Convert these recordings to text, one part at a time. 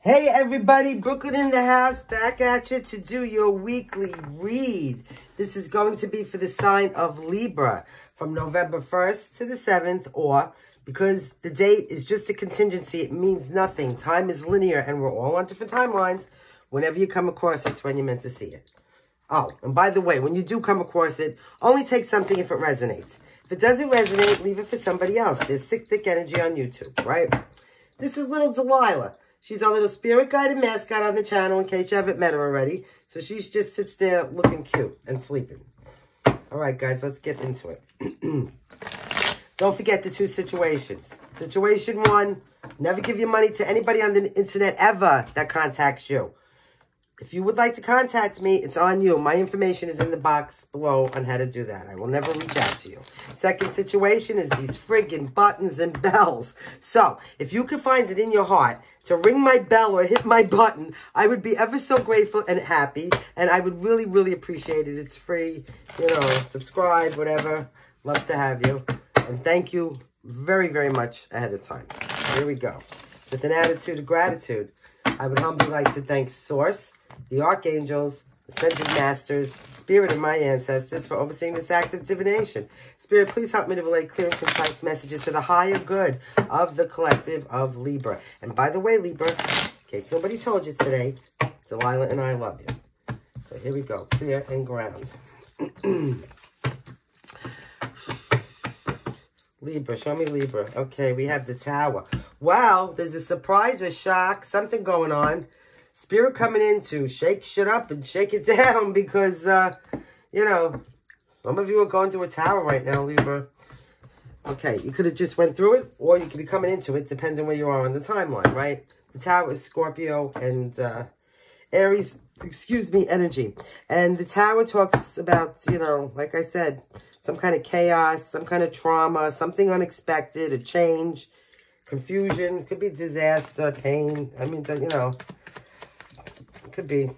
Hey everybody, Brooklyn in the house, back at you to do your weekly read. This is going to be for the sign of Libra from November 1st to the 7th, or because the date is just a contingency, it means nothing. Time is linear and we're all on different timelines. Whenever you come across it, it's when you're meant to see it. Oh, and by the way, when you do come across it, only take something if it resonates. If it doesn't resonate, leave it for somebody else. There's sick, thick energy on YouTube, right? This is little Delilah. She's our little spirit guide and mascot on the channel in case you haven't met her already. So she just sits there looking cute and sleeping. All right, guys, let's get into it. Don't forget the two situations. Situation one, never give your money to anybody on the internet ever that contacts you. If you would like to contact me, it's on you. My information is in the box below on how to do that. I will never reach out to you. Second situation is these friggin' buttons and bells. So, if you could find it in your heart to ring my bell or hit my button, I would be ever so grateful and happy. And I would really, really appreciate it. It's free. You know, subscribe, whatever. Love to have you. And thank you very, very much ahead of time. Here we go. With an attitude of gratitude, I would humbly like to thank Source the archangels, ascended masters, spirit of my ancestors for overseeing this act of divination. Spirit, please help me to relay clear and concise messages for the higher good of the collective of Libra. And by the way, Libra, in case nobody told you today, Delilah and I love you. So here we go, clear and ground. Libra, show me Libra. Okay, we have the tower. Wow, there's a surprise, a shock, something going on. Spirit coming in to shake shit up and shake it down because, uh, you know, some of you are going through a tower right now, Libra. Okay, you could have just went through it, or you could be coming into it, depending where you are on the timeline, right? The tower is Scorpio and uh, Aries, excuse me, energy. And the tower talks about, you know, like I said, some kind of chaos, some kind of trauma, something unexpected, a change, confusion, could be disaster, pain. I mean, you know, could be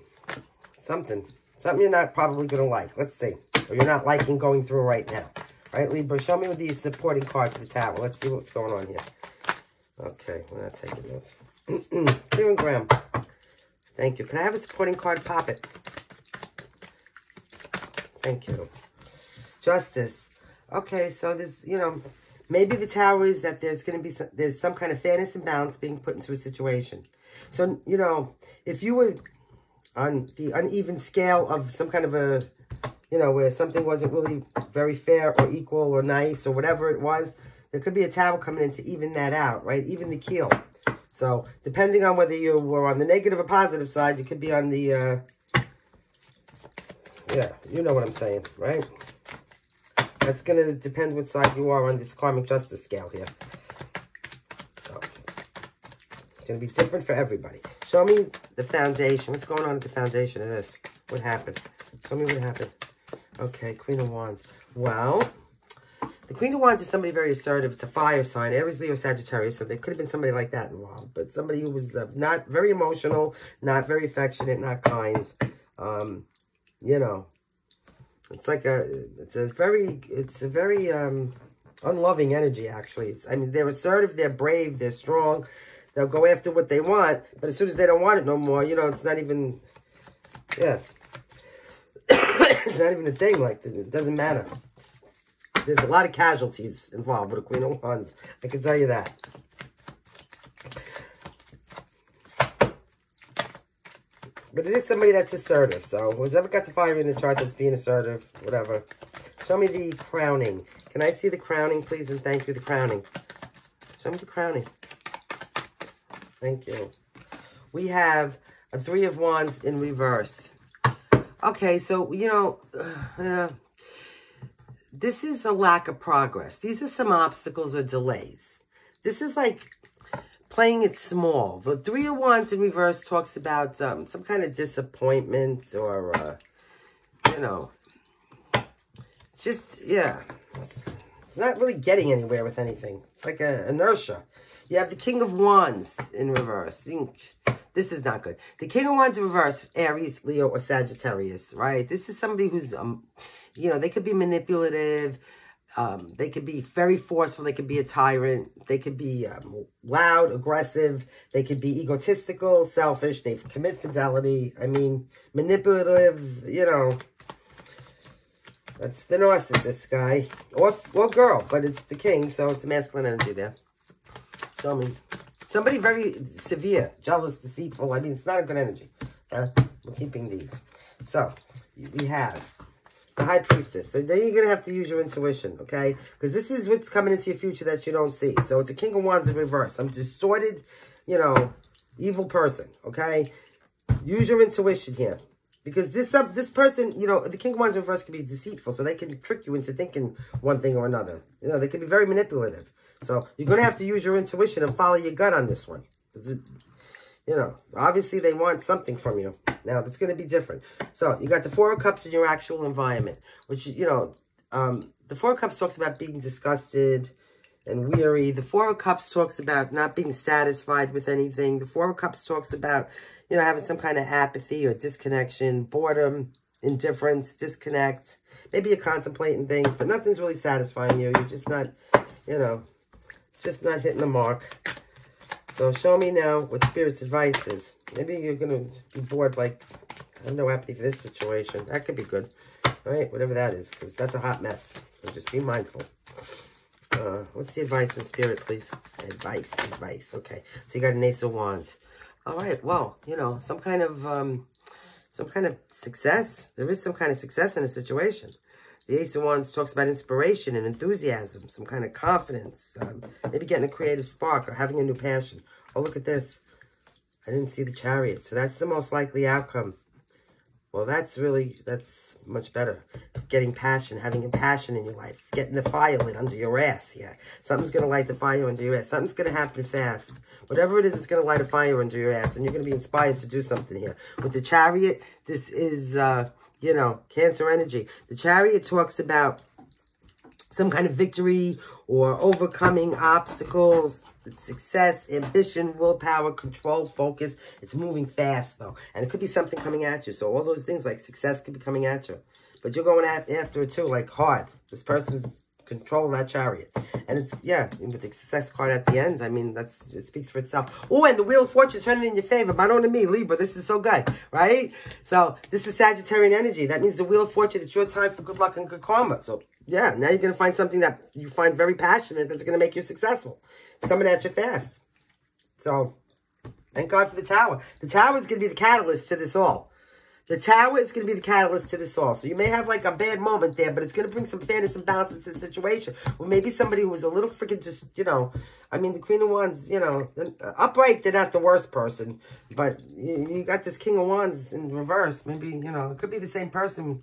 something. Something you're not probably going to like. Let's see. Or you're not liking going through right now. All right, Libra, show me with the supporting card for the tower. Let's see what's going on here. Okay, we're not taking this. Kieran Graham. Thank you. Can I have a supporting card? Pop it. Thank you. Justice. Okay, so this, you know, maybe the tower is that there's going to be some, there's some kind of fairness and balance being put into a situation. So, you know, if you were on the uneven scale of some kind of a, you know, where something wasn't really very fair or equal or nice or whatever it was, there could be a tower coming in to even that out, right? Even the keel. So, depending on whether you were on the negative or positive side, you could be on the, uh, yeah, you know what I'm saying, right? That's going to depend what side you are on this karmic justice scale here. So, it's going to be different for everybody. Show me the foundation. What's going on at the foundation of this? What happened? Show me what happened. Okay, Queen of Wands. Well, the Queen of Wands is somebody very assertive. It's a fire sign. Aries, Leo, Sagittarius. So there could have been somebody like that involved. But somebody who was uh, not very emotional, not very affectionate, not kind. Um, you know, it's like a, it's a very, it's a very um, unloving energy, actually. It's, I mean, they're assertive, they're brave, they're strong. They'll go after what they want, but as soon as they don't want it no more, you know, it's not even, yeah. it's not even a thing, like, it doesn't matter. There's a lot of casualties involved with a Queen of Wands. I can tell you that. But it is somebody that's assertive. So, who's ever got the fire in the chart that's being assertive, whatever. Show me the crowning. Can I see the crowning, please? And thank you, the crowning. Show me the crowning. Thank you. We have a Three of Wands in reverse. Okay, so, you know, uh, this is a lack of progress. These are some obstacles or delays. This is like playing it small. The Three of Wands in reverse talks about um, some kind of disappointment or, uh, you know, it's just, yeah, it's not really getting anywhere with anything. It's like a inertia. You have the King of Wands in reverse. This is not good. The King of Wands in reverse, Aries, Leo, or Sagittarius, right? This is somebody who's, um, you know, they could be manipulative. Um, they could be very forceful. They could be a tyrant. They could be um, loud, aggressive. They could be egotistical, selfish. They commit fidelity. I mean, manipulative, you know. That's the narcissist guy. Or, or girl, but it's the king, so it's a masculine energy there. Show me. Somebody very severe, jealous, deceitful. I mean, it's not a good energy. We're keeping these. So, we have the High Priestess. So then you're going to have to use your intuition, okay? Because this is what's coming into your future that you don't see. So it's a King of Wands in reverse. I'm distorted, you know, evil person, okay? Use your intuition here. Because this uh, this person, you know, the King of Wands in reverse can be deceitful. So they can trick you into thinking one thing or another. You know, they can be very manipulative. So you're going to have to use your intuition and follow your gut on this one. You know, obviously they want something from you. Now, that's going to be different. So, you got the Four of Cups in your actual environment, which, you know, um, the Four of Cups talks about being disgusted and weary. The Four of Cups talks about not being satisfied with anything. The Four of Cups talks about, you know, having some kind of apathy or disconnection, boredom, indifference, disconnect. Maybe you're contemplating things, but nothing's really satisfying you. You're just not, you know, it's just not hitting the mark. So show me now what Spirit's advice is. Maybe you're going to be bored like, I have no empathy for this situation. That could be good. All right, whatever that is, because that's a hot mess. So just be mindful. Uh, what's the advice from Spirit, please? Advice, advice. Okay, so you got an Ace of Wands. All right, well, you know, some kind of, um, some kind of success. There is some kind of success in a situation. The Ace of Wands talks about inspiration and enthusiasm, some kind of confidence, um, maybe getting a creative spark or having a new passion. Oh, look at this. I didn't see the chariot, so that's the most likely outcome. Well, that's really, that's much better. Getting passion, having a passion in your life. Getting the fire lit under your ass, yeah. Something's going to light the fire under your ass. Something's going to happen fast. Whatever it is, it's going to light a fire under your ass, and you're going to be inspired to do something here. With the chariot, this is... Uh, you know, Cancer energy. The chariot talks about some kind of victory or overcoming obstacles, success, ambition, willpower, control, focus. It's moving fast, though. And it could be something coming at you. So all those things like success could be coming at you. But you're going after it, too, like hard. This person's control that chariot. And it's, yeah, with the success card at the end, I mean, that's it speaks for itself. Oh, and the Wheel of Fortune turning in your favor. But on to me, Libra. This is so good, right? So this is Sagittarian energy. That means the Wheel of Fortune, it's your time for good luck and good karma. So, yeah, now you're going to find something that you find very passionate that's going to make you successful. It's coming at you fast. So, thank God for the Tower. The Tower is going to be the catalyst to this all. The tower is going to be the catalyst to this all. So you may have like a bad moment there, but it's going to bring some fairness and balance into the situation. Or maybe somebody who was a little freaking just, you know, I mean, the Queen of Wands, you know, uh, upright, they're not the worst person. But you, got this King of Wands in reverse. Maybe, you know, it could be the same person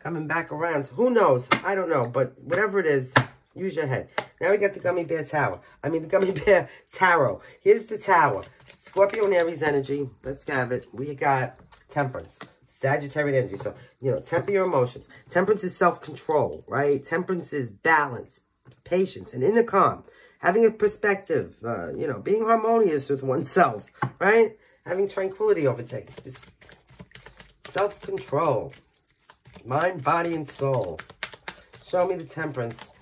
coming back around. Who knows? I don't know. But whatever it is, use your head. Now we got the Gummy Bear Tower. I mean, the Gummy Bear Tarot. Here's the Tower. Scorpio and Aries energy. Let's have it. We got Temperance. Sagittarius energy. So, you know, temper your emotions. Temperance is self-control, right? Temperance is balance, patience, and inner calm. Having a perspective, uh, you know, being harmonious with oneself, right? Having tranquility over things. Just self-control. Mind, body, and soul. Show me the temperance.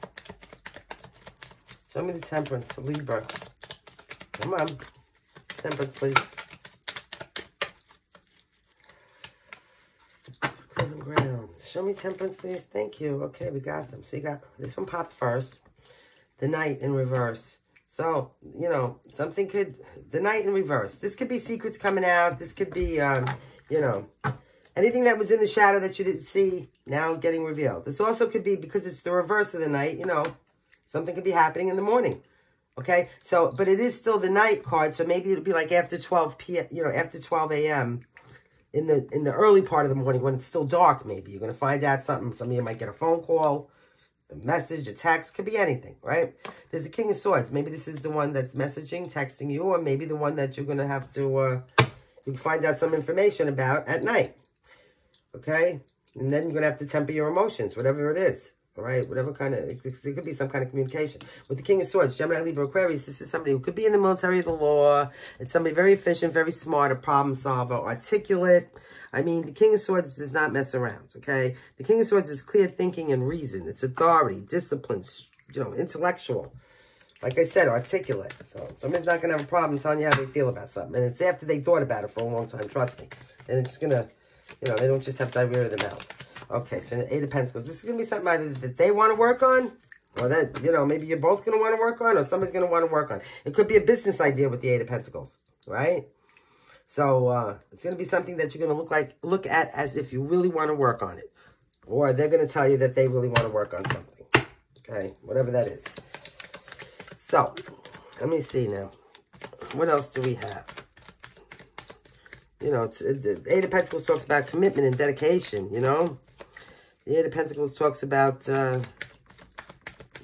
Show me the temperance, Libra. Come on. Temperance, please. Show me temperance, please. Thank you. Okay, we got them. So you got, this one popped first. The night in reverse. So, you know, something could, the night in reverse. This could be secrets coming out. This could be, um, you know, anything that was in the shadow that you didn't see now getting revealed. This also could be, because it's the reverse of the night, you know, something could be happening in the morning. Okay, so, but it is still the night card, so maybe it'll be like after 12 p.m., you know, after 12 a.m., in the in the early part of the morning when it's still dark, maybe. You're going to find out something. Some of you might get a phone call, a message, a text. Could be anything, right? There's a King of Swords. Maybe this is the one that's messaging, texting you, or maybe the one that you're going to have to uh, you find out some information about at night. Okay? And then you're going to have to temper your emotions, whatever it is. Right, whatever kind of, there could be some kind of communication. With the King of Swords, Gemini, Libra, Aquarius, this is somebody who could be in the military of the law. It's somebody very efficient, very smart, a problem solver, articulate. I mean, the King of Swords does not mess around, okay? The King of Swords is clear thinking and reason. It's authority, discipline, you know, intellectual. Like I said, articulate. So somebody's not going to have a problem telling you how they feel about something. And it's after they thought about it for a long time, trust me. And it's going to, you know, they don't just have diarrhea of the mouth. Okay, so the Eight of Pentacles. This is going to be something either that they want to work on, or that, you know, maybe you're both going to want to work on, or somebody's going to want to work on. It could be a business idea with the Eight of Pentacles, right? So, uh, it's going to be something that you're going to look like, look at as if you really want to work on it. Or they're going to tell you that they really want to work on something. Okay, whatever that is. So, let me see now. What else do we have? You know, it's, it, the Eight of Pentacles talks about commitment and dedication, you know? The Eight of Pentacles talks about, uh,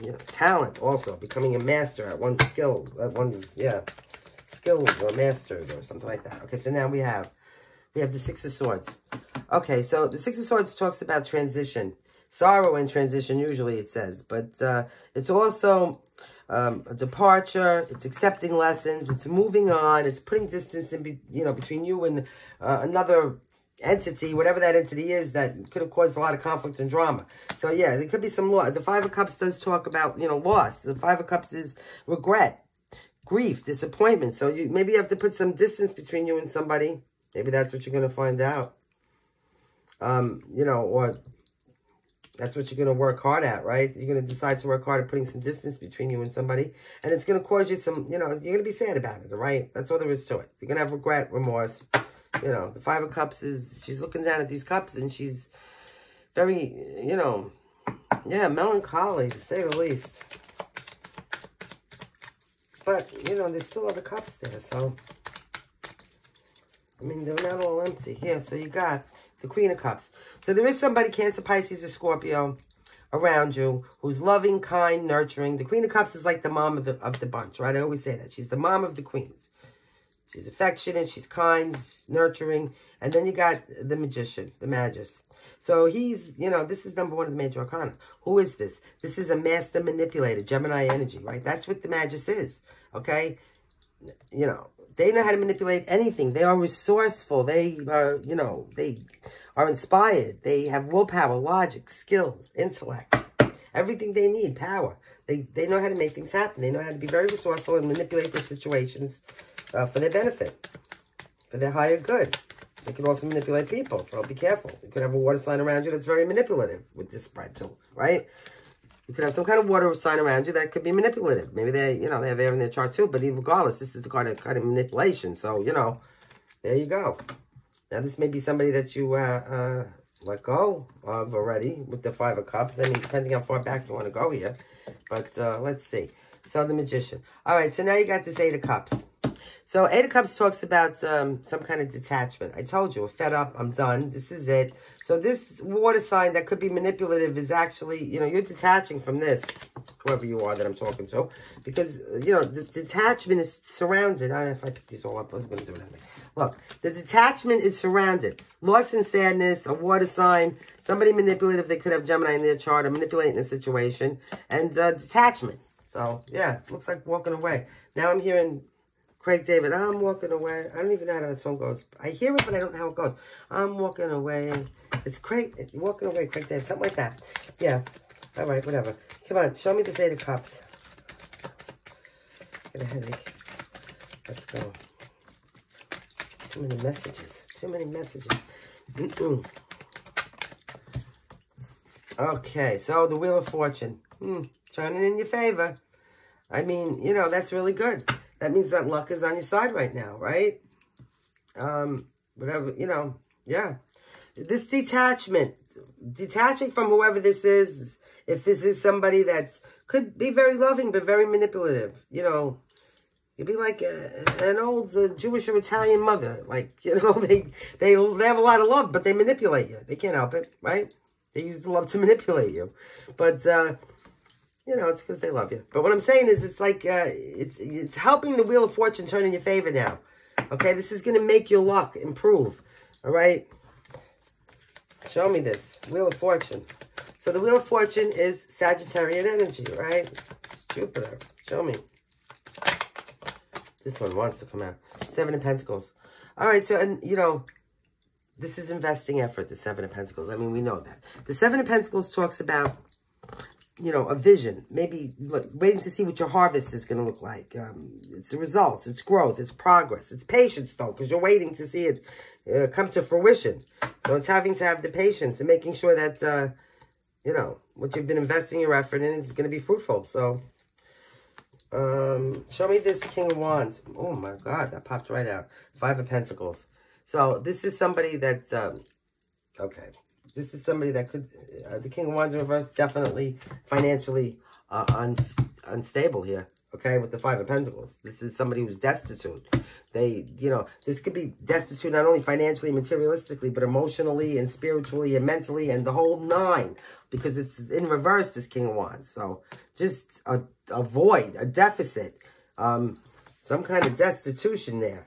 you know, talent also, becoming a master at one skill, at one's, yeah, skills or mastered or something like that. Okay, so now we have, we have the Six of Swords. Okay, so the Six of Swords talks about transition. Sorrow and transition, usually it says. But uh, it's also um, a departure. It's accepting lessons. It's moving on. It's putting distance in, be, you know, between you and uh, another entity, whatever that entity is, that could have caused a lot of conflict and drama. So, yeah, there could be some loss. The Five of Cups does talk about, you know, loss. The Five of Cups is regret, grief, disappointment. So, you maybe you have to put some distance between you and somebody. Maybe that's what you're going to find out. Um, you know, or that's what you're going to work hard at, right? You're going to decide to work hard at putting some distance between you and somebody. And it's going to cause you some, you know, you're going to be sad about it, all right? That's all there is to it. You're going to have regret, remorse. You know, the Five of Cups is, she's looking down at these cups and she's very, you know, yeah, melancholy, to say the least. But, you know, there's still other cups there, so... I mean, they're not all empty. Here, so you got the Queen of Cups. So there is somebody, Cancer, Pisces, or Scorpio, around you who's loving, kind, nurturing. The Queen of Cups is like the mom of the, of the bunch, right? I always say that. She's the mom of the queens. She's affectionate, she's kind, nurturing. And then you got the magician, the magus. So he's, you know, this is number one of the major arcana. Who is this? This is a master manipulator, Gemini energy, right? That's what the magus is, okay? You know, they know how to manipulate anything. They are resourceful. They are, you know, they are inspired. They have willpower, logic, skill, intellect, everything they need, power. They, they know how to make things happen. They know how to be very resourceful and manipulate the situations uh, for their benefit, for their higher good. They can also manipulate people, so be careful. You could have a water sign around you that's very manipulative with this spread too, right? You could have some kind of water sign around you that could be manipulative. Maybe they, you know, they have air in their chart too. But regardless, this is the kind of, kind of manipulation. So, you know, there you go. Now, this may be somebody that you uh, uh, let go of already with the Five of Cups. I mean, depending how far back you want to go here. But uh, let's see. So, the Magician. All right, so now you got this Eight of Cups. So Eight of Cups talks about um, some kind of detachment. I told you, fed up. I'm done. This is it. So this water sign that could be manipulative is actually, you know, you're detaching from this, whoever you are that I'm talking to. Because, you know, the detachment is surrounded. I, don't know if I pick these all up, I'm going to do it anyway. Look, the detachment is surrounded. Loss and sadness, a water sign, somebody manipulative. They could have Gemini in their chart or manipulating the situation. And uh, detachment. So, yeah, looks like walking away. Now I'm hearing Craig David, I'm walking away. I don't even know how that song goes. I hear it, but I don't know how it goes. I'm walking away. It's Craig, walking away, Craig David, something like that. Yeah. All right, whatever. Come on, show me the Eight of Cups. Get a headache. Let's go. Too many messages. Too many messages. Mm -mm. Okay, so the Wheel of Fortune. Hmm, turning in your favor. I mean, you know, that's really good that means that luck is on your side right now, right? Um, whatever, you know, yeah. This detachment, detaching from whoever this is, if this is somebody that's, could be very loving, but very manipulative, you know, You'd be like a, an old uh, Jewish or Italian mother. Like, you know, they, they, they have a lot of love, but they manipulate you. They can't help it, right? They use the love to manipulate you. But, uh, you know, it's because they love you. But what I'm saying is it's like, uh, it's, it's helping the Wheel of Fortune turn in your favor now. Okay, this is going to make your luck improve. All right? Show me this. Wheel of Fortune. So the Wheel of Fortune is Sagittarian energy, right? It's Jupiter. Show me. This one wants to come out. Seven of Pentacles. All right, so, and, you know, this is investing effort, the Seven of Pentacles. I mean, we know that. The Seven of Pentacles talks about, you know, a vision. Maybe look, waiting to see what your harvest is going to look like. Um, it's results, it's growth, it's progress. It's patience, though, because you're waiting to see it uh, come to fruition. So it's having to have the patience and making sure that, uh, you know, what you've been investing your effort in is going to be fruitful. So um, show me this King of Wands. Oh my God, that popped right out. Five of Pentacles. So this is somebody that, um, okay, this is somebody that could, uh, the King of Wands in reverse, definitely financially uh, un unstable here, okay, with the Five of Pentacles. This is somebody who's destitute. They, you know, this could be destitute not only financially, materialistically, but emotionally and spiritually and mentally and the whole nine because it's in reverse, this King of Wands. So just a, a void, a deficit, um, some kind of destitution there.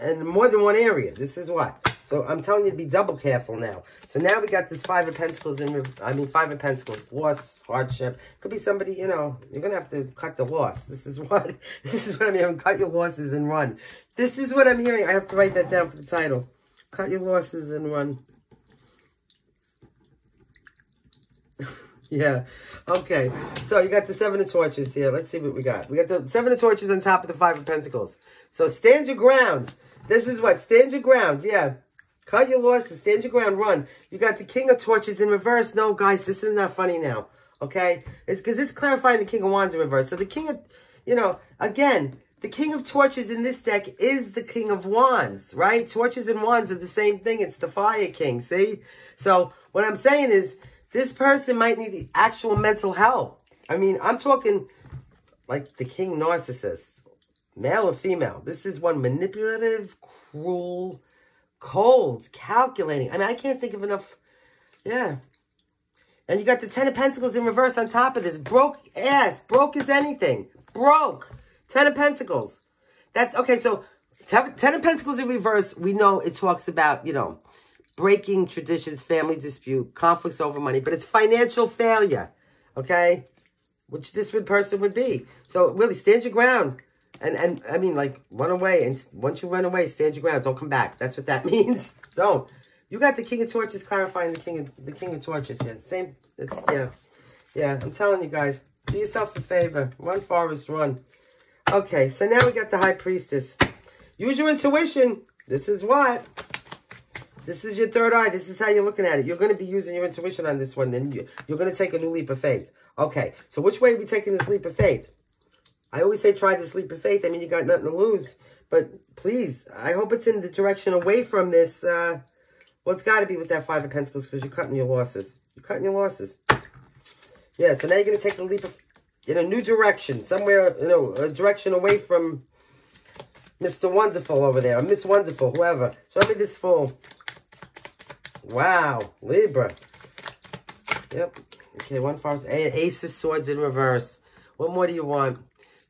And more than one area. This is what? So I'm telling you to be double careful now. So now we got this Five of Pentacles, in, I mean, Five of Pentacles, loss, hardship. Could be somebody, you know, you're going to have to cut the loss. This is what, this is what I'm hearing. Cut your losses and run. This is what I'm hearing. I have to write that down for the title. Cut your losses and run. yeah. Okay. So you got the Seven of Torches here. Let's see what we got. We got the Seven of Torches on top of the Five of Pentacles. So stand your grounds. This is what? Stand your grounds. Yeah. Cut your losses. Stand your ground. Run. You got the King of Torches in reverse. No, guys, this is not funny now. Okay? It's because it's clarifying the King of Wands in reverse. So the King of, you know, again, the King of Torches in this deck is the King of Wands, right? Torches and Wands are the same thing. It's the Fire King, see? So what I'm saying is this person might need the actual mental help. I mean, I'm talking like the King Narcissist, male or female. This is one manipulative, cruel, cold, calculating. I mean, I can't think of enough. Yeah. And you got the Ten of Pentacles in reverse on top of this. Broke ass. Broke as anything. Broke. Ten of Pentacles. That's, okay, so Ten of Pentacles in reverse, we know it talks about, you know, breaking traditions, family dispute, conflicts over money, but it's financial failure, okay? Which this would person would be. So really, stand your ground. And, and I mean, like, run away. And once you run away, stand your ground. Don't come back. That's what that means. Don't. You got the King of Torches clarifying the King of, the King of Torches here. Same, it's, yeah. Yeah, I'm telling you guys. Do yourself a favor. Run, Forrest, run. Okay, so now we got the High Priestess. Use your intuition. This is what? This is your third eye. This is how you're looking at it. You're going to be using your intuition on this one. Then you're going to take a new leap of faith. Okay, so which way are we taking this leap of faith? I always say try this leap of faith. I mean, you got nothing to lose. But please, I hope it's in the direction away from this. Uh, well, it's got to be with that Five of Pentacles because you're cutting your losses. You're cutting your losses. Yeah, so now you're going to take a leap of, in a new direction. Somewhere, you know, a direction away from Mr. Wonderful over there. Or Miss Wonderful, whoever. Show me this full. Wow, Libra. Yep. Okay, one farce. Ace of Swords in reverse. What more do you want?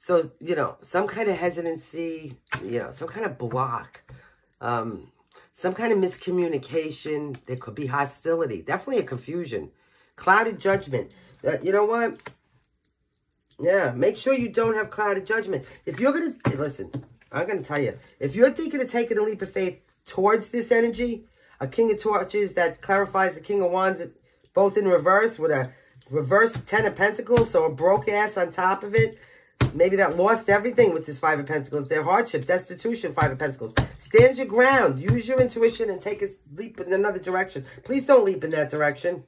So, you know, some kind of hesitancy, you know, some kind of block, um, some kind of miscommunication. There could be hostility. Definitely a confusion. Clouded judgment. Uh, you know what? Yeah, make sure you don't have clouded judgment. If you're going to, listen, I'm going to tell you, if you're thinking of taking a leap of faith towards this energy, a King of Torches that clarifies the King of Wands, both in reverse with a reverse Ten of Pentacles, so a broke ass on top of it. Maybe that lost everything with this Five of Pentacles. Their hardship, destitution, Five of Pentacles. Stand your ground. Use your intuition and take a leap in another direction. Please don't leap in that direction.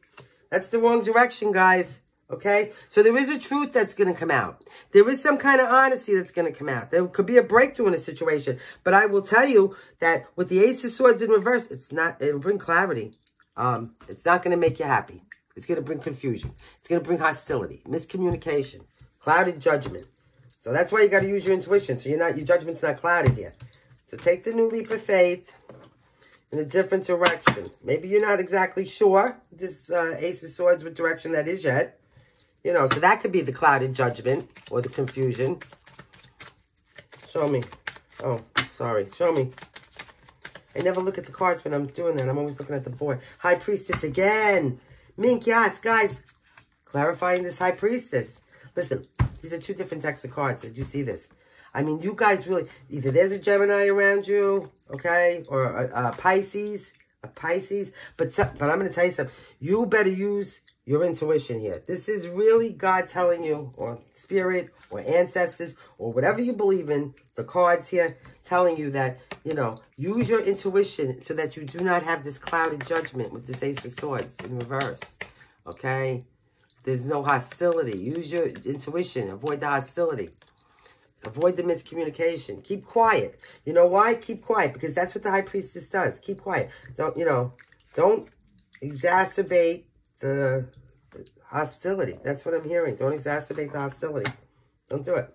That's the wrong direction, guys. Okay? So there is a truth that's going to come out. There is some kind of honesty that's going to come out. There could be a breakthrough in a situation. But I will tell you that with the Ace of Swords in reverse, it's not, it'll bring clarity. Um, it's not going to make you happy. It's going to bring confusion. It's going to bring hostility, miscommunication, clouded judgment. So that's why you got to use your intuition. So you're not, your judgment's not clouded here. So take the new leap of faith in a different direction. Maybe you're not exactly sure this uh, Ace of Swords what direction that is yet. You know, so that could be the clouded judgment or the confusion. Show me. Oh, sorry. Show me. I never look at the cards when I'm doing that. I'm always looking at the board. High Priestess again. Mink yachts, guys. Clarifying this high priestess. Listen, these are two different decks of cards. Did you see this? I mean, you guys really, either there's a Gemini around you, okay, or a, a Pisces, a Pisces. But, but I'm going to tell you something. You better use your intuition here. This is really God telling you, or spirit, or ancestors, or whatever you believe in, the cards here telling you that, you know, use your intuition so that you do not have this clouded judgment with this Ace of Swords in reverse, okay? There's no hostility. Use your intuition. Avoid the hostility. Avoid the miscommunication. Keep quiet. You know why? Keep quiet because that's what the high priestess does. Keep quiet. Don't, you know, don't exacerbate the hostility. That's what I'm hearing. Don't exacerbate the hostility. Don't do it.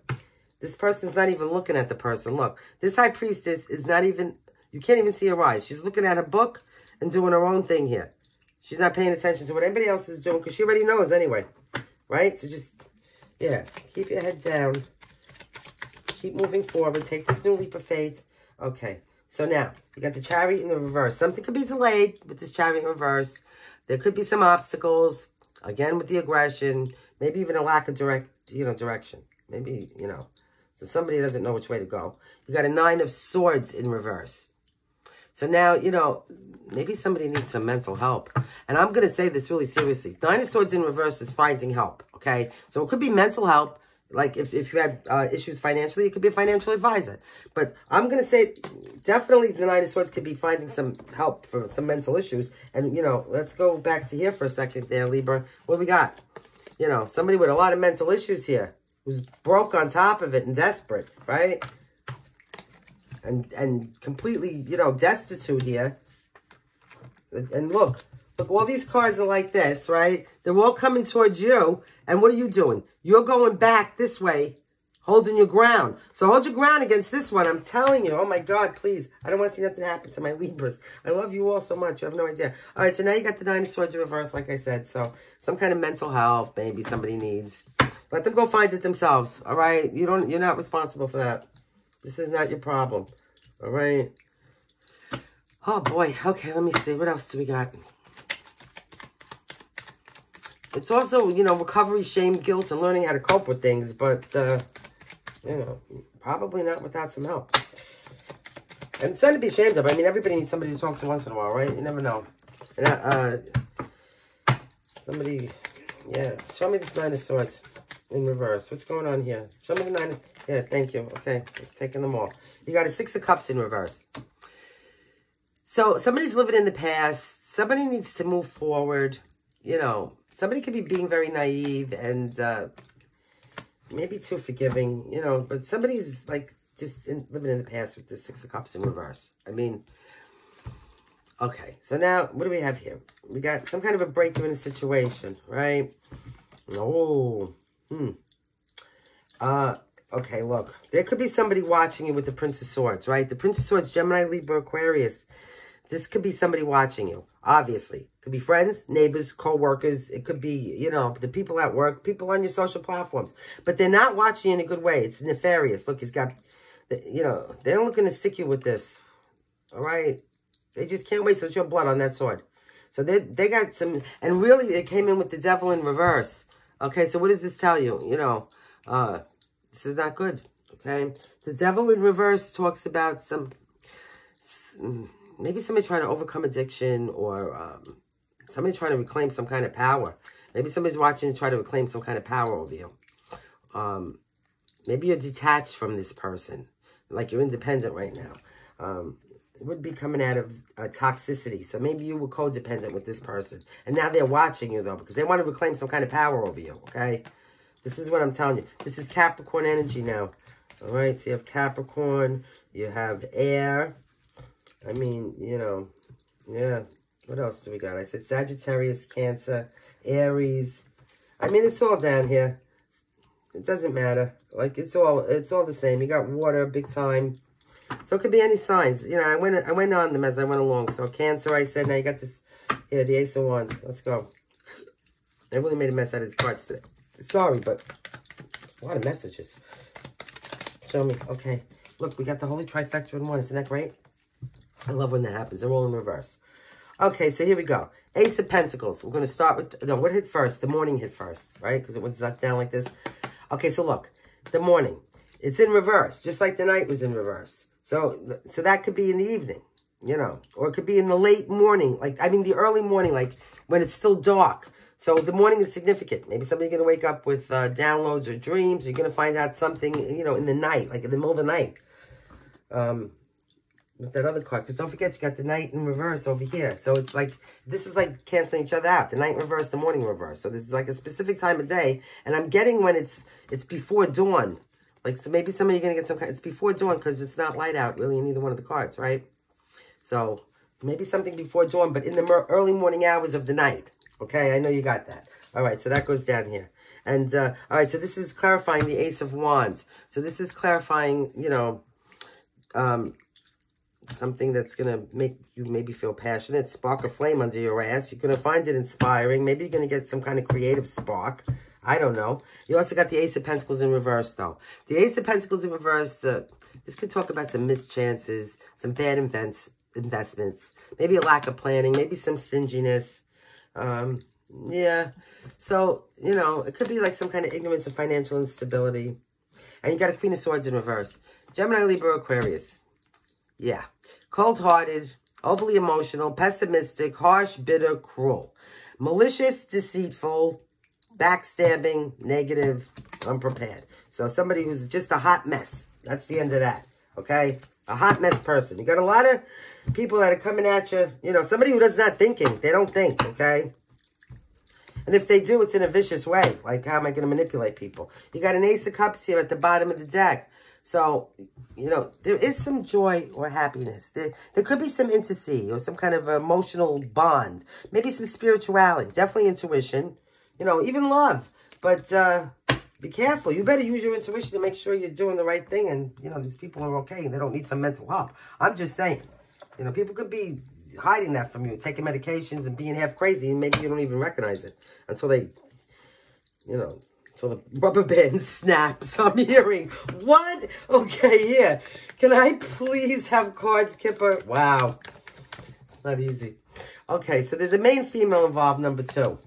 This person's not even looking at the person. Look, this high priestess is not even, you can't even see her eyes. She's looking at a book and doing her own thing here. She's not paying attention to what anybody else is doing because she already knows anyway. Right? So just, yeah, keep your head down. Keep moving forward. Take this new leap of faith. Okay. So now, you got the chariot in the reverse. Something could be delayed with this chariot in reverse. There could be some obstacles. Again, with the aggression. Maybe even a lack of direct, you know, direction. Maybe, you know. So somebody doesn't know which way to go. You got a nine of swords in reverse. So now, you know, maybe somebody needs some mental help. And I'm going to say this really seriously. Nine of Swords in reverse is finding help, okay? So it could be mental help. Like if, if you have uh, issues financially, it could be a financial advisor. But I'm going to say definitely the Nine of Swords could be finding some help for some mental issues. And, you know, let's go back to here for a second there, Libra. What we got? You know, somebody with a lot of mental issues here who's broke on top of it and desperate, right? And and completely, you know, destitute here. And look, look, all these cards are like this, right? They're all coming towards you. And what are you doing? You're going back this way, holding your ground. So hold your ground against this one. I'm telling you. Oh, my God, please. I don't want to see nothing happen to my Libras. I love you all so much. You have no idea. All right, so now you got the Nine of Swords in reverse, like I said. So some kind of mental health maybe somebody needs. Let them go find it themselves, all right? You don't, you're not responsible for that. This is not your problem. All right. Oh, boy. Okay, let me see. What else do we got? It's also, you know, recovery, shame, guilt, and learning how to cope with things. But, uh, you know, probably not without some help. And it's not to be ashamed of. I mean, everybody needs somebody to talk to once in a while, right? You never know. And, uh, uh somebody, yeah. Show me this Nine of Swords in reverse. What's going on here? Show me the Nine of... Yeah, thank you. Okay, taking them all. You got a Six of Cups in reverse. So somebody's living in the past. Somebody needs to move forward. You know, somebody could be being very naive and uh, maybe too forgiving, you know, but somebody's like just in, living in the past with the Six of Cups in reverse. I mean, okay. So now, what do we have here? We got some kind of a breakthrough in a situation, right? Oh, hmm. Uh, Okay, look. There could be somebody watching you with the Prince of Swords, right? The Prince of Swords, Gemini, Libra, Aquarius. This could be somebody watching you, obviously. Could be friends, neighbors, co-workers. It could be, you know, the people at work, people on your social platforms. But they're not watching you in a good way. It's nefarious. Look, he's got, you know, they're looking to stick you with this. All right? They just can't wait So it's your blood on that sword. So they they got some, and really it came in with the devil in reverse. Okay, so what does this tell you? You know, uh, this is not good, okay? The devil in reverse talks about some, maybe somebody trying to overcome addiction or um, somebody trying to reclaim some kind of power. Maybe somebody's watching and try to reclaim some kind of power over you. Um, maybe you're detached from this person, like you're independent right now. Um, it would be coming out of uh, toxicity. So maybe you were codependent with this person. And now they're watching you, though, because they want to reclaim some kind of power over you, okay? This is what I'm telling you. This is Capricorn energy now. All right, so you have Capricorn, you have air. I mean, you know, yeah. What else do we got? I said Sagittarius, Cancer, Aries. I mean, it's all down here. It doesn't matter. Like, it's all it's all the same. You got water, big time. So it could be any signs. You know, I went I went on them as I went along. So Cancer, I said, now you got this, here, the Ace of Wands. Let's go. I really made a mess out of these cards today. Sorry, but a lot of messages. Show me. Okay. Look, we got the Holy Trifecta in one. Isn't that great? I love when that happens. They're all in reverse. Okay, so here we go. Ace of Pentacles. We're going to start with, no, what hit first? The morning hit first, right? Because it was up down like this. Okay, so look, the morning. It's in reverse, just like the night was in reverse. So, so that could be in the evening, you know, or it could be in the late morning, like, I mean, the early morning, like when it's still dark. So the morning is significant. Maybe somebody's going to wake up with uh, downloads or dreams. You're going to find out something, you know, in the night, like in the middle of the night. Um, with that other card. Because don't forget, you got the night in reverse over here. So it's like, this is like canceling each other out. The night in reverse, the morning reverse. So this is like a specific time of day. And I'm getting when it's it's before dawn. Like, so maybe some of you are going to get some kind, it's before dawn because it's not light out really in either one of the cards, right? So maybe something before dawn, but in the early morning hours of the night. Okay, I know you got that. All right, so that goes down here. And, uh, all right, so this is clarifying the Ace of Wands. So this is clarifying, you know, um, something that's going to make you maybe feel passionate, spark a flame under your ass. You're going to find it inspiring. Maybe you're going to get some kind of creative spark. I don't know. You also got the Ace of Pentacles in reverse, though. The Ace of Pentacles in reverse, uh, this could talk about some mischances, some bad invents, investments, maybe a lack of planning, maybe some stinginess. Um, yeah. So, you know, it could be like some kind of ignorance of financial instability. And you got a Queen of Swords in reverse. Gemini, Libra, Aquarius. Yeah. Cold-hearted, overly emotional, pessimistic, harsh, bitter, cruel. Malicious, deceitful, backstabbing, negative, unprepared. So somebody who's just a hot mess. That's the end of that, okay? A hot mess person. You got a lot of people that are coming at you. You know, somebody who does not thinking. They don't think, okay? And if they do, it's in a vicious way. Like, how am I going to manipulate people? You got an Ace of Cups here at the bottom of the deck. So, you know, there is some joy or happiness. There, there could be some intimacy or some kind of emotional bond. Maybe some spirituality. Definitely intuition. You know, even love. But uh, be careful. You better use your intuition to make sure you're doing the right thing. And, you know, these people are okay. They don't need some mental help. I'm just saying. You know, people could be hiding that from you. Taking medications and being half crazy. And maybe you don't even recognize it. Until they, you know, so the rubber band snaps. I'm hearing. What? Okay, here. Can I please have cards, Kipper? Wow. It's not easy. Okay, so there's a main female involved, number two.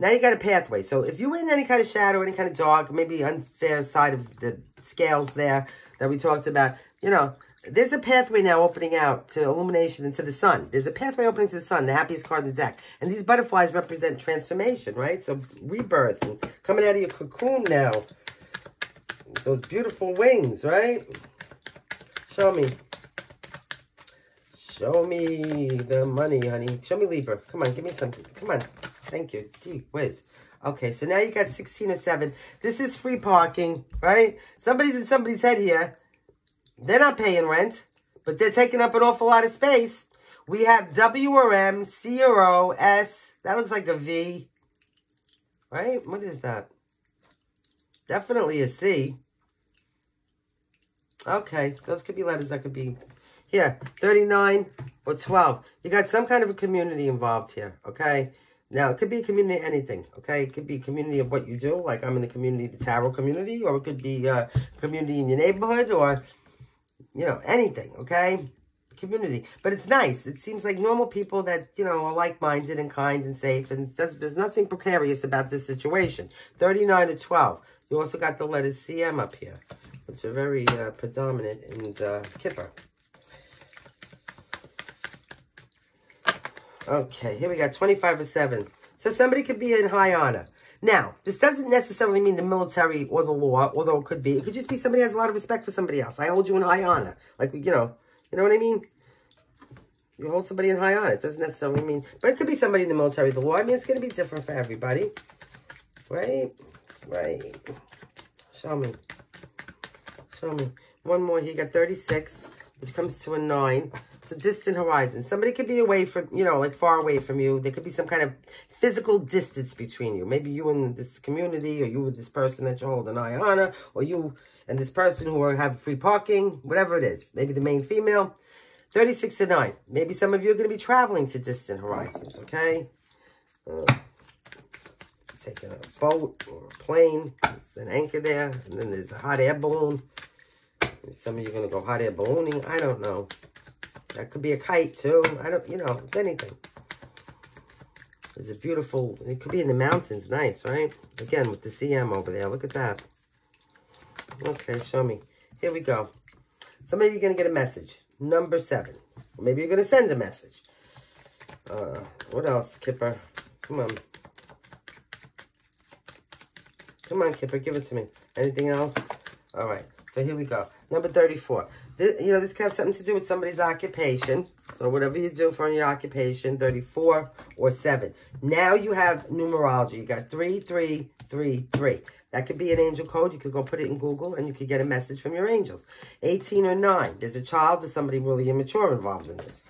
Now you got a pathway. So if you're in any kind of shadow, any kind of dark, maybe unfair side of the scales there that we talked about, you know, there's a pathway now opening out to illumination into the sun. There's a pathway opening to the sun, the happiest card in the deck. And these butterflies represent transformation, right? So rebirth and coming out of your cocoon now. Those beautiful wings, right? Show me. Show me the money, honey. Show me Libra. Come on, give me something. Come on. Thank you. Gee whiz. Okay, so now you got 16 or 7. This is free parking, right? Somebody's in somebody's head here. They're not paying rent, but they're taking up an awful lot of space. We have W or M, C or O, S. That looks like a V. Right? What is that? Definitely a C. Okay, those could be letters that could be here. 39 or 12. You got some kind of a community involved here, okay? Now, it could be a community anything, okay? It could be a community of what you do, like I'm in the community, the tarot community, or it could be uh, a community in your neighborhood, or you know, anything, okay? Community. But it's nice. It seems like normal people that, you know, are like-minded and kind and safe. And there's nothing precarious about this situation. 39 to 12. You also got the letters CM up here, which are very uh, predominant in uh, Kipper. Okay, here we got 25 or 7. So somebody could be in high honor. Now, this doesn't necessarily mean the military or the law, although it could be. It could just be somebody has a lot of respect for somebody else. I hold you in high honor. Like, you know, you know what I mean? You hold somebody in high honor. It doesn't necessarily mean, but it could be somebody in the military, the law. I mean, it's going to be different for everybody. Right? Right. Show me. Show me. One more. You got 36, which comes to a 9. It's a distant horizon. Somebody could be away from, you know, like far away from you. There could be some kind of physical distance between you. Maybe you and this community, or you with this person that you hold an eye on, or you and this person who have free parking, whatever it is. Maybe the main female. 36 to 9. Maybe some of you are going to be traveling to distant horizons, okay? Uh, taking a boat or a plane. It's an anchor there. And then there's a hot air balloon. Some of you are going to go hot air ballooning. I don't know. That could be a kite, too. I don't, you know, it's anything. It's a beautiful, it could be in the mountains. Nice, right? Again, with the CM over there. Look at that. Okay, show me. Here we go. Somebody you're going to get a message. Number seven. Maybe you're going to send a message. Uh, what else, Kipper? Come on. Come on, Kipper. Give it to me. Anything else? All right. So here we go. Number 34. You know, this could have something to do with somebody's occupation. So whatever you do for your occupation, 34 or 7. Now you have numerology. You got 3333. That could be an angel code. You could go put it in Google and you could get a message from your angels. 18 or 9. There's a child or somebody really immature involved in this.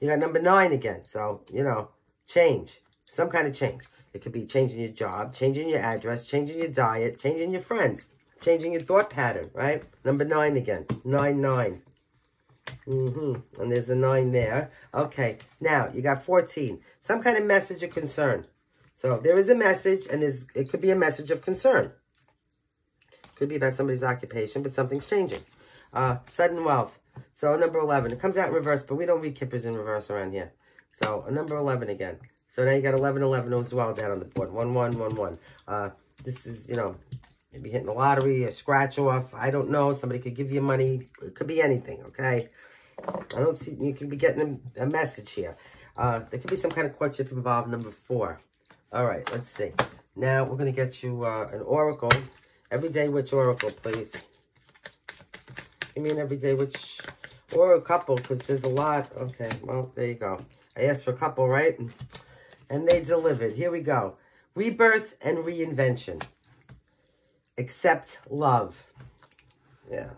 You got number 9 again. So, you know, change. Some kind of change. It could be changing your job, changing your address, changing your diet, changing your friends, changing your thought pattern, right? Number 9 again. 9, 9. Mm-hmm. And there's a 9 there. Okay. Now, you got 14. Some kind of message of concern. So, there is a message, and there's it could be a message of concern. Could be about somebody's occupation, but something's changing. Uh, sudden wealth. So, number 11. It comes out in reverse, but we don't read kippers in reverse around here. So, a number 11 again. So, now you got 11, 11 as well down on the board. 1, 1, 1, 1. Uh, this is, you know, maybe hitting the lottery, a scratch off. I don't know. Somebody could give you money. It could be anything, okay? I don't see, you could be getting a, message here. Uh, there could be some kind of courtship involved, number four. All right, let's see. Now, we're going to get you uh, an oracle. Everyday witch oracle, please. You mean everyday witch or a couple, because there's a lot. Okay, well, there you go. I asked for a couple, right? And they delivered. Here we go. Rebirth and reinvention. Accept love. Yeah.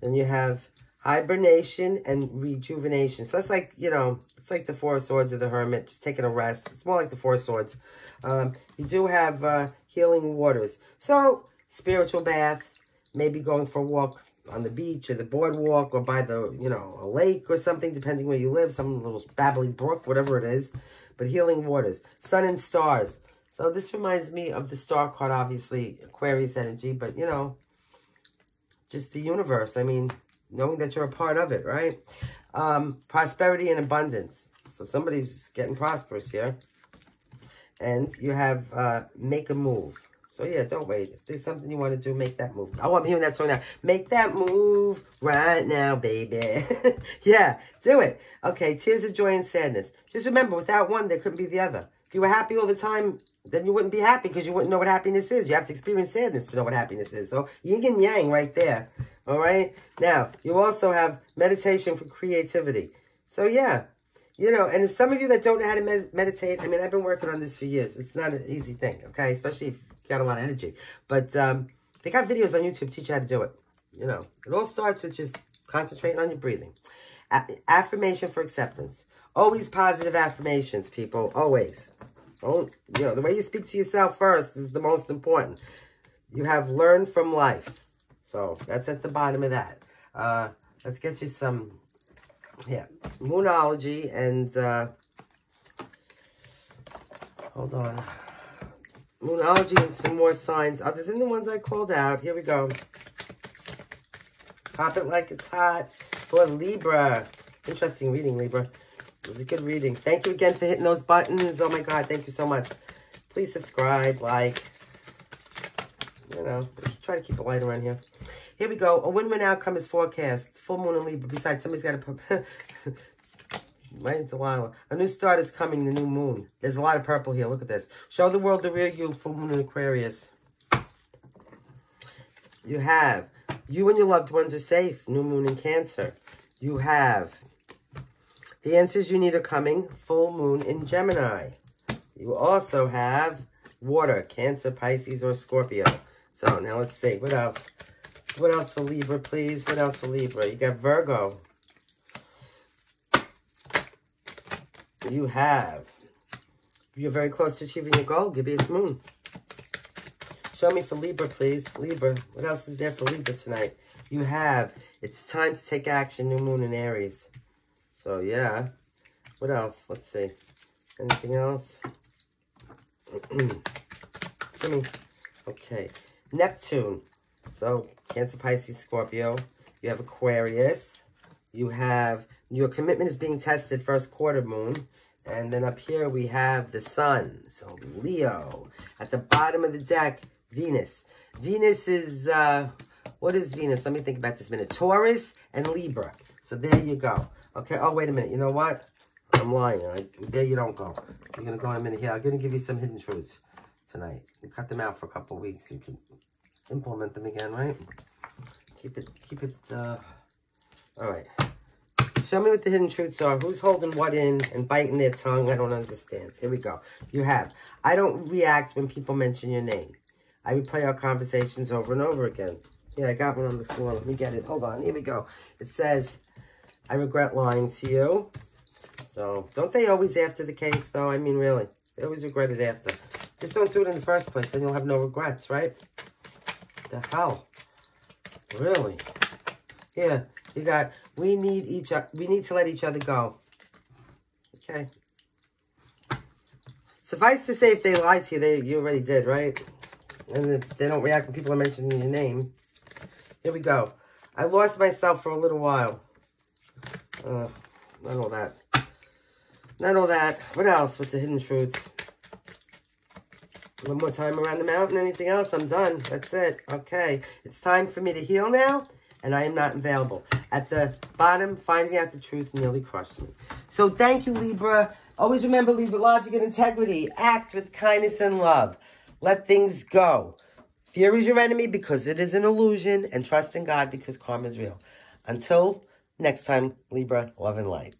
Then you have hibernation and rejuvenation. So that's like, you know, it's like the Four Swords of the Hermit, just taking a rest. It's more like the Four Swords. Um, you do have uh, healing waters. So, spiritual baths, maybe going for a walk on the beach or the boardwalk or by the, you know, a lake or something, depending where you live, some little babbling brook, whatever it is. But healing waters, sun and stars. So this reminds me of the star card, obviously, Aquarius energy, but, you know, just the universe. I mean, knowing that you're a part of it, right? Um, prosperity and abundance. So somebody's getting prosperous here. And you have uh, make a move. So yeah, don't wait. If there's something you want to do, make that move. Oh, I'm hearing that song now. Make that move right now, baby. yeah, do it. Okay, tears of joy and sadness. Just remember, without one, there couldn't be the other. If you were happy all the time, then you wouldn't be happy because you wouldn't know what happiness is. You have to experience sadness to know what happiness is. So yin and yang right there. All right? Now, you also have meditation for creativity. So, yeah. You know, and if some of you that don't know how to med meditate, I mean, I've been working on this for years. It's not an easy thing, okay? Especially if you got a lot of energy. But um, they got videos on YouTube teach you how to do it. You know, it all starts with just concentrating on your breathing. A affirmation for acceptance. Always positive affirmations, people. Always. Don't, you know, the way you speak to yourself first is the most important. You have learned from life. So that's at the bottom of that. Uh, let's get you some, yeah, Moonology and, uh, hold on. Moonology and some more signs other than the ones I called out. Here we go. Pop it like it's hot for Libra. Interesting reading, Libra. It was a good reading. Thank you again for hitting those buttons. Oh my God, thank you so much. Please subscribe, like, you know, try to keep it light around here. Here we go. A win-win outcome is forecast. Full moon and Libra. Besides, somebody's got to right into Lila. A new start is coming, the new moon. There's a lot of purple here. Look at this. Show the world the real you, full moon in Aquarius. You have, you and your loved ones are safe. New moon in Cancer. You have, the answers you need are coming. Full moon in Gemini. You also have water, Cancer, Pisces, or Scorpio. So now let's see. What else? What else for Libra, please? What else for Libra? You got Virgo. You have. You're very close to achieving your goal. Give me a moon. Show me for Libra, please. Libra. What else is there for Libra tonight? You have. It's time to take action. New moon in Aries. So, yeah. What else? Let's see. Anything else? Okay. Neptune. So, Cancer, Pisces, Scorpio. You have Aquarius. You have Your commitment is being tested first quarter moon. And then up here we have the sun. So Leo. At the bottom of the deck, Venus. Venus is, uh, what is Venus? Let me think about this minute. Taurus and Libra. So there you go. Okay. Oh, wait a minute. You know what? I'm lying. Right? There you don't go. You're going to go in a minute here. I'm going to give you some hidden truths tonight. You cut them out for a couple weeks. You can implement them again, right? Keep it, keep it, uh, all right. Show me what the hidden truths are. Who's holding what in and biting their tongue? I don't understand. Here we go. You have. I don't react when people mention your name. I replay our conversations over and over again. Yeah, I got one on the floor. Let me get it. Hold on. Here we go. It says, I regret lying to you. So, don't they always after the case, though? I mean, really. They always regret it after. Just don't do it in the first place. Then you'll have no regrets, right? The hell? Really? Yeah, you got, we need each, other, we need to let each other go. Okay. Suffice to say, if they lie to you, they you already did, right? And if they don't react when people are mentioning your name. Here we go. I lost myself for a little while. Uh, not all that. Not all that. What else? What's the hidden truths? One more time around the mountain. Anything else? I'm done. That's it. Okay. It's time for me to heal now, and I am not available. At the bottom, finding out the truth nearly crushed me. So thank you, Libra. Always remember, Libra, logic and integrity. Act with kindness and love. Let things go. Fear is your enemy because it is an illusion, and trust in God because karma is real. Until next time, Libra, love and light.